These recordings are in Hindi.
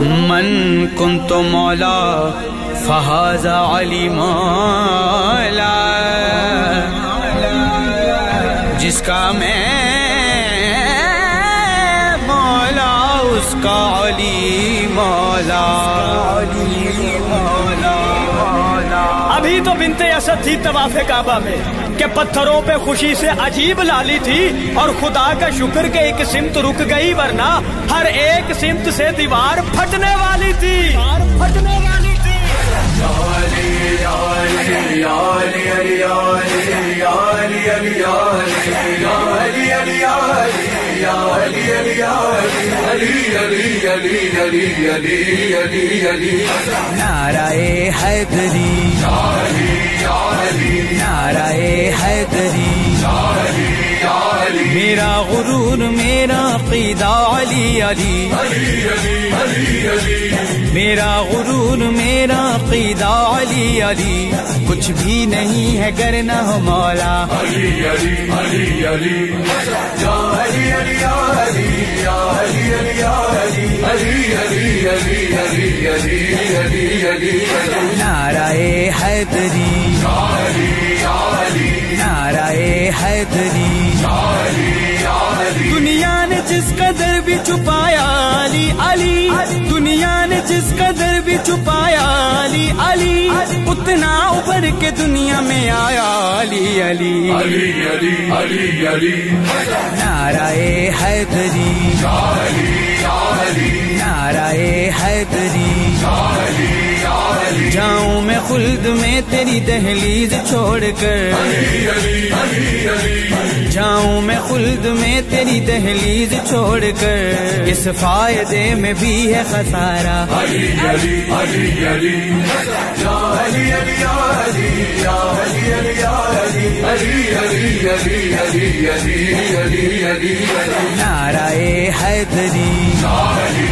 मन कुन तो मौला फहाजा अली मौला। जिसका मैं मौला उसका अली मौला। अभी तो बिनते असद थी तवाफे काबा में के पत्थरों पे खुशी से अजीब लाली थी और खुदा का शुक्र के एक सिमत रुक गई वरना हर एक सिमत से दीवार फटने वाली थी फटने वाली थी नाराए हैदरी। नाराए हैदरी। गुरूर मेरा कीदा अली अली। मेरा गुरूर मेरा कीदा अली अली। कुछ भी नहीं है करना हो मौला। नाराए हैदरी। नाराए हैदरी। जिस कदर भी छुपाया अली अली। दुनिया ने जिस कदर भी छुपाया अली अली। उतना उभर के दुनिया में आया अली अली। नाराए हैदरी। नाराए हैदरी। जाऊँ मैं खुल्द में तेरी दहलीज छोड़कर। जाऊँ मैं खुल्द में तेरी दहलीज छोड़कर। इस फ़ायदे में भी है खसारा। नाराए हैदरी।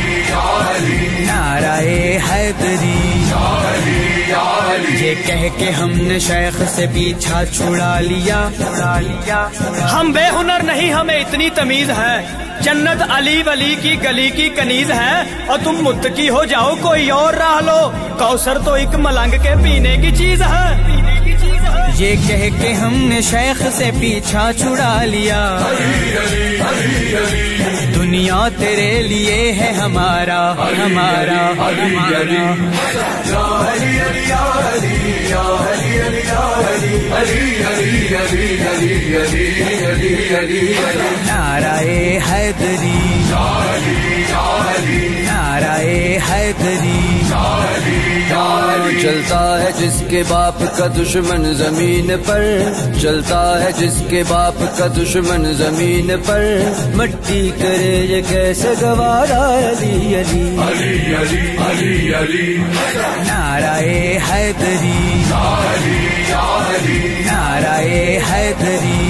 कह के हमने शेख से पीछा छुड़ा लिया छुड़ा लिया। हम बेहुनर नहीं, हमें इतनी तमीज है। जन्नत अली वली की गली की कनीज है। और तुम मुत्तकी हो जाओ, कोई और राह लो। कौसर तो एक मलंग के पीने की चीज़ है। ये कह के हमने शेख से पीछा छुड़ा लिया। दुनिया तेरे लिए है हमारा हमारा हमारा। नाराए हैदरी। हैदरी चलता है जिसके बाप का दुश्मन ज़मीन पर। चलता है जिसके बाप का दुश्मन ज़मीन पर। मट्टी करे ये कैसे गवारा अली अली। नाराए हैदरी नाराए हैदरी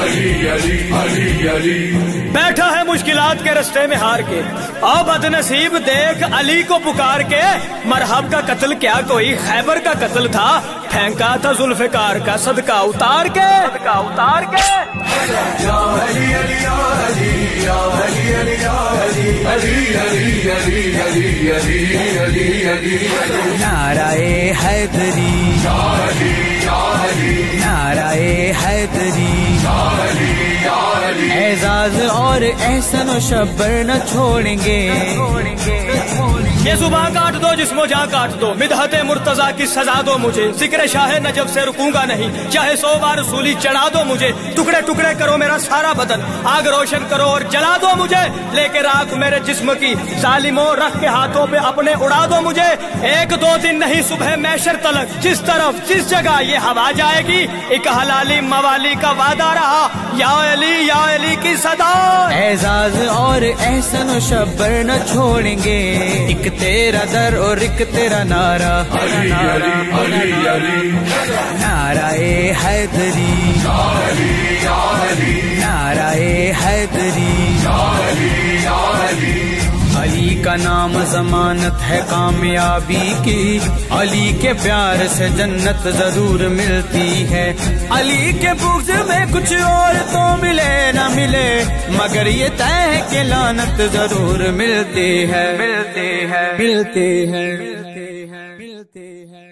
अली इब्ने अबी तालिब बैठा है मुश्किलात के रस्ते में हार के। अब बदनसीब देख अली को पुकार के। मरहब का कत्ल क्या कोई? खैबर का कत्ल था। फेंका था जुल्फकार का सदका उतार के। सदका उतार के। नाराए हैदरी नाराए हैदरी एजाज और एहसन शब्बर न छोड़ेंगे। ये सुबह काट दो, जिसमो जहाँ काट दो। मिदहत मुर्तजा की सजा दो मुझे। ज़िक्र शाह नजब से रुकूँगा नहीं। चाहे सौ बार सूली चढ़ा दो मुझे। टुकड़े टुकड़े करो मेरा सारा बदन। आग रोशन करो और जला दो मुझे। लेके राख मेरे जिस्म की जालिमो रख के हाथों पे अपने उड़ा दो मुझे। एक दो दिन नहीं, सुबह मैशर तलक। जिस तरफ़, जिस जगह ये हवा जाएगी, एक हलाली मवाली का वादा रहा। या अली, या अली की सदा। एजाज और एहसन शब्बर न छोड़ेंगे। एक तेरा दर और एक तेरा नारा। अली अली अली। अली नाराए हैदरी नाराए हैदरी। अली का नाम जमानत है कामयाबी की। अली के प्यार से जन्नत ज़रूर मिलती है। अली के बुग्ज में कुछ और तो मिले न मिले, मगर ये तय है कि लानत ज़रूर मिलती है। मिलती है मिलती है मिलती है मिलती है।